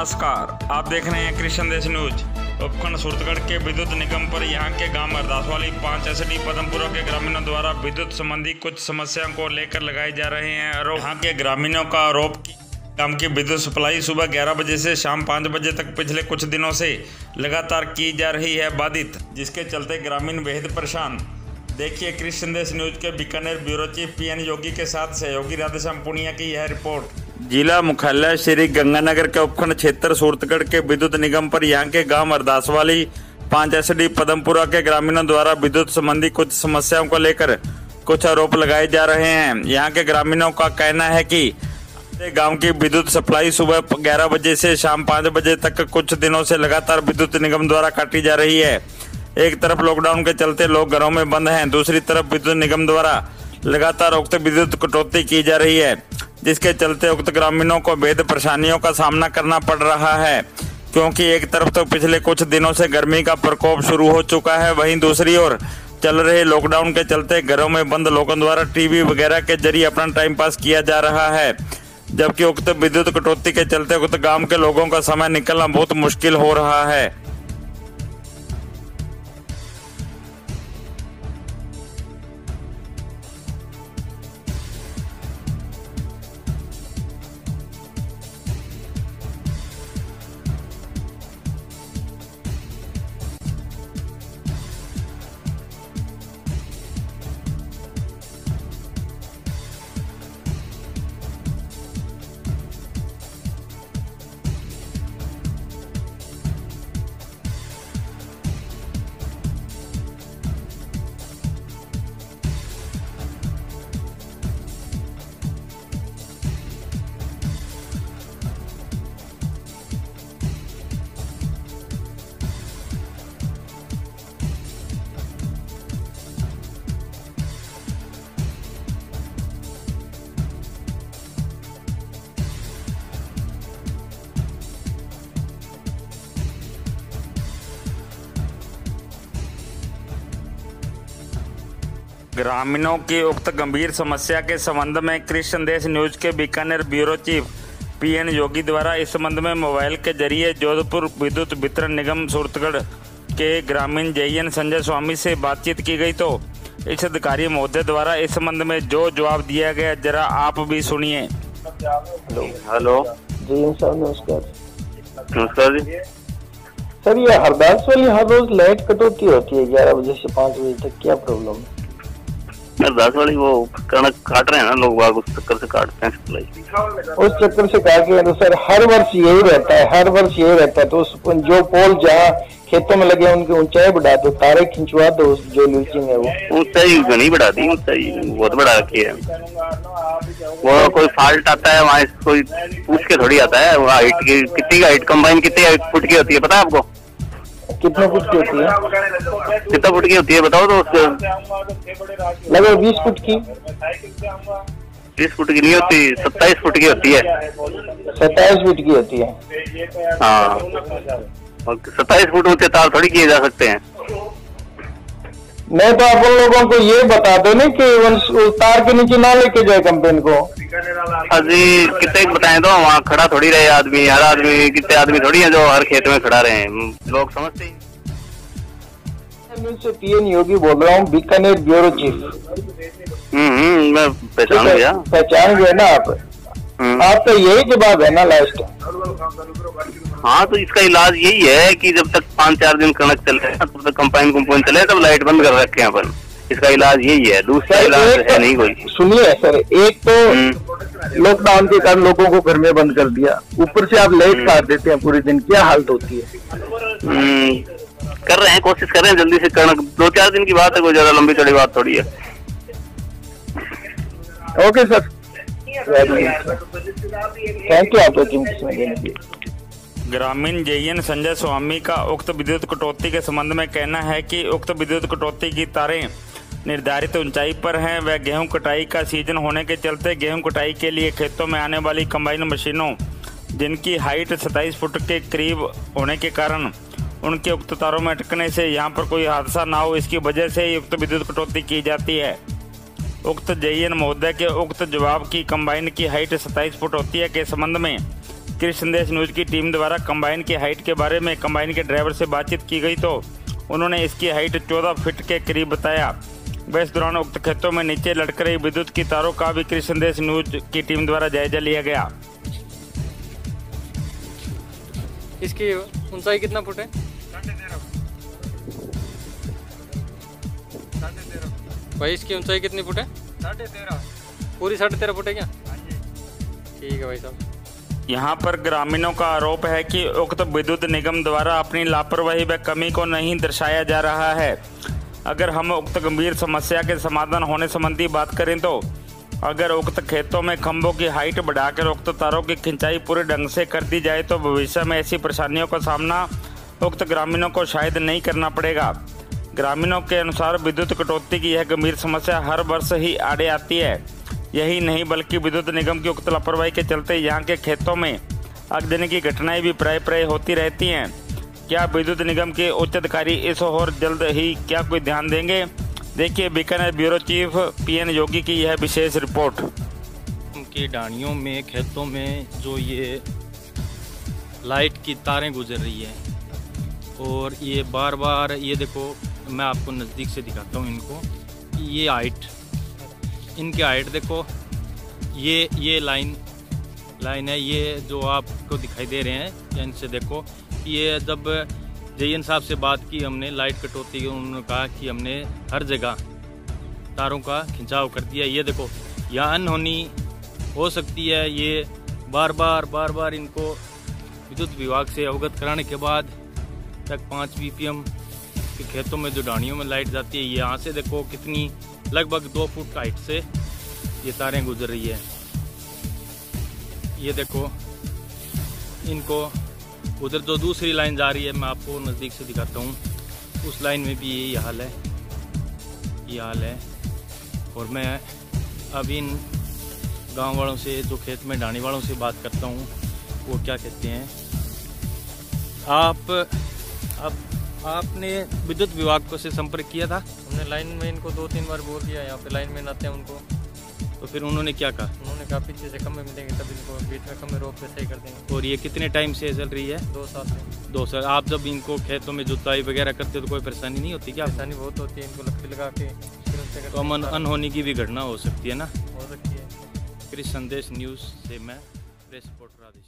नमस्कार। आप देख रहे हैं कृष्ण देश न्यूज़। उपखंड सूरतगढ़ के विद्युत निगम पर यहाँ के गाँव अरदास वाली पाँच एस डी पदमपुरा के ग्रामीणों द्वारा विद्युत संबंधी कुछ समस्याओं को लेकर लगाए जा रहे हैं और यहाँ के ग्रामीणों का आरोप गाँव की विद्युत सप्लाई सुबह 11 बजे से शाम 5 बजे तक पिछले कुछ दिनों से लगातार की जा रही है बाधित, जिसके चलते ग्रामीण बेहद परेशान। देखिए कृषि संदेश न्यूज़ के Bikaner bureau chief P N Yogi के साथ सहयोगी राधेश्याम पुनिया की यह रिपोर्ट। जिला मुख्यालय श्री गंगानगर के उपखंड क्षेत्र सूरतगढ़ के विद्युत निगम पर यहाँ के गाँव अरदासवाली पाँच एस डी पदमपुरा के ग्रामीणों द्वारा विद्युत संबंधी कुछ समस्याओं को लेकर कुछ आरोप लगाए जा रहे हैं। यहाँ के ग्रामीणों का कहना है कि गाँव की विद्युत सप्लाई सुबह 11 बजे से शाम 5 बजे तक कुछ दिनों से लगातार विद्युत निगम द्वारा काटी जा रही है। एक तरफ़ लॉकडाउन के चलते लोग घरों में बंद हैं, दूसरी तरफ़ विद्युत निगम द्वारा लगातार उक्त विद्युत कटौती की जा रही है। जिसके चलते उक्त ग्रामीणों को बेहद परेशानियों का सामना करना पड़ रहा है। क्योंकि एक तरफ़ तो पिछले कुछ दिनों से गर्मी का प्रकोप शुरू हो चुका है, वहीं दूसरी ओर चल रहे लॉकडाउन के चलते घरों में बंद लोगों द्वारा टीवी वगैरह के ज़रिए अपना टाइम पास किया जा रहा है। जबकि उक्त विद्युत कटौती के चलते उक्त गाँव के लोगों का समय निकलना बहुत मुश्किल हो रहा है। ग्रामीणों की उक्त गंभीर समस्या के संबंध में कृषि संदेश न्यूज़ के Bikaner bureau chief PN Yogi द्वारा इस संबंध में मोबाइल के ज़रिए जोधपुर विद्युत वितरण निगम सूरतगढ़ के ग्रामीण जयन संजय स्वामी से बातचीत की गई तो इस अधिकारी महोदय द्वारा इस संबंध में जो जवाब दिया गया जरा आप भी सुनिए। हेलो। जी सर नमस्कार। नमस्कार जी। सर ये हरदास वाली हर रोज लाइट कटौती होती है ग्यारह बजे से पाँच बजे तक क्या प्रॉब्लम है अरदास वाली वो कणक काट रहे हैं ना लोग बाग उस चक्कर से काटते हैं सप्लाई उस चक्कर से काट के तो सर हर वर्ष यही रहता है हर वर्ष यही रहता है। तो उस जो पोल जहाँ खेतों में लगे उनकी ऊंचाई बढ़ा दो तारे खिंचवा दो जो ल्यूचिंग है वो। ऊंचाई घनी बढ़ा दी ऊंचाई बहुत बढ़ा रखी है। वो कोई फॉल्ट आता है वहाँ कोई पूछ के थोड़ी आता है वो हाइट की कितनी हाइट कंबाइन कितनी फुट की होती है पता है आपको? कितने फुट की होती है? कितना फुट की होती है बताओ तो उसके। लगभग बीस फुट की। बीस फुट की नहीं होती सत्ताईस फुट की होती है। सत्ताईस फुट की होती है। हाँ। सत्ताईस फुट ऊँचे तार थोड़ी किए जा सकते हैं। नहीं तो अपन लोगों को ये बता दो ना कि तार के नीचे ना लेके जाए कंपेन को। अजी कितने बताए तो वहाँ खड़ा थोड़ी रहे आदमी हर आदमी कितने आदमी थोड़ी है जो हर खेत में खड़ा रहे लोग समझते ही से पीएन योगी बोल रहा हूँ बीकानेर ब्यूरो चीफ। हम्म हम्म, मैं पहचान गया। पहचान गए ना आप? हम्म। आपका यही जवाब है ना लास्ट हाँ तो इसका इलाज यही है कि जब तक पाँच चार दिन कणक चले तब तक कंपाइन कंपाइन चले तब लाइट बंद कर रखे हैं अपन। इसका इलाज यही है। दूसरा इलाज है नहीं कोई। सुनिए सर एक तो हम्म। लॉकडाउन के कारण लोगों को घर में बंद कर दिया। ऊपर से आप लाइट काट देते हैं पूरे दिन। क्या हालत होती है? हम्म, कर रहे हैं कोशिश कर रहे हैं जल्दी से कणक दो चार दिन की बात है कोई ज़्यादा लंबी चौड़ी बात थोड़ी है। ओके सर थैंक यू आपको ग्रामीण जेएन संजय स्वामी का उक्त विद्युत कटौती के संबंध में कहना है कि उक्त विद्युत कटौती की तारें निर्धारित ऊंचाई पर हैं। व गेहूँ कटाई का सीज़न होने के चलते गेहूँ कटाई के लिए खेतों में आने वाली कंबाइन मशीनों, जिनकी हाइट 27 फुट के करीब होने के कारण उनके उक्त तारों में अटकने से यहाँ पर कोई हादसा ना हो। इसकी वजह से ही उक्त विद्युत कटौती की जाती है। उक्त जेएन महोदय के उक्त जवाब की कंबाइन की हाइट 27 फुट होती है के संबंध में कृषि संदेश न्यूज़ की टीम द्वारा कंबाइन की हाइट के बारे में कंबाइन के ड्राइवर से बातचीत की गई तो उन्होंने इसकी हाइट 14 फीट के करीब बताया। वह इस दौरान उक्त खेतों में नीचे लटक रही विद्युत की तारों का भी कृषि संदेश न्यूज़ की टीम द्वारा जायजा लिया गया। इसकी ऊंचाई कितना फुट है? भाई इसकी ऊंचाई कितनी फुट है? साढ़े तेरह पूरी साढ़े तेरह फुट है क्या? ठीक है भाई साहब। यहाँ पर ग्रामीणों का आरोप है कि उक्त विद्युत निगम द्वारा अपनी लापरवाही व कमी को नहीं दर्शाया जा रहा है। अगर हम उक्त गंभीर समस्या के समाधान होने संबंधी बात करें तो अगर उक्त खेतों में खंभों की हाइट बढ़ाकर उक्त तारों की खिंचाई पूरे ढंग से कर दी जाए तो भविष्य में ऐसी परेशानियों का सामना उक्त ग्रामीणों को शायद नहीं करना पड़ेगा। ग्रामीणों के अनुसार विद्युत कटौती की यह गंभीर समस्या हर वर्ष ही आड़े आती है। यही नहीं बल्कि विद्युत निगम की उक्त लापरवाही के चलते यहाँ के खेतों में आगजनी की घटनाएँ भी प्राय प्राय होती रहती हैं। क्या विद्युत निगम के उच्च अधिकारी इस और जल्द ही क्या कोई ध्यान देंगे? देखिए, Bikaner bureau chief PN Yogi की यह विशेष रिपोर्ट। की डाणियों में, खेतों में जो ये लाइट की तारें गुजर रही है और ये बार बार ये देखो, मैं आपको नज़दीक से दिखाता हूँ इनको। ये हाइट इनकी हाइट देखो, ये ये लाइन लाइन है, ये जो आपको दिखाई दे रहे हैं, या इनसे देखो ये जब जयन साहब से बात की हमने, लाइट कटौती की, उन्होंने कहा कि हमने हर जगह तारों का खिंचाव कर दिया। ये देखो यहाँ अनहोनी हो सकती है, ये बार बार बार बार इनको विद्युत विभाग से अवगत कराने के बाद तक पाँच बी के खेतों में जो डाणियों में लाइट जाती है। यहाँ से देखो, कितनी, लगभग दो फुट हाइट से ये तारें गुजर रही है। ये देखो, इनको उधर जो दूसरी लाइन जा रही है, मैं आपको नज़दीक से दिखाता हूँ। उस लाइन में भी यही हाल है ये हाल है। और मैं अब इन गाँव वालों से, जो खेत में डाणी वालों से बात करता हूँ, वो क्या कहते हैं? आप अब आपने विद्युत विभाग को से संपर्क किया था? हमने लाइन में इनको दो तीन बार बोल दिया, यहाँ पे लाइन में आते हैं उनको। तो फिर उन्होंने क्या कहा? उन्होंने कहा पीछे से कम मिलेंगे तब इनको बीच में कम रोक के सही कर देंगे। और ये कितने टाइम से चल रही है? दो साल से। दो साल। आप जब इनको खेतों में जुताई वगैरह करते हो तो कोई परेशानी नहीं होती क्या? परेशानी बहुत होती है इनको लकड़ी लगा के तो अमन अनहोनी की भी घटना हो सकती है ना? हो सकती है। कृषि संदेश न्यूज़ से मैं प्रेस रिपोर्टर आदेश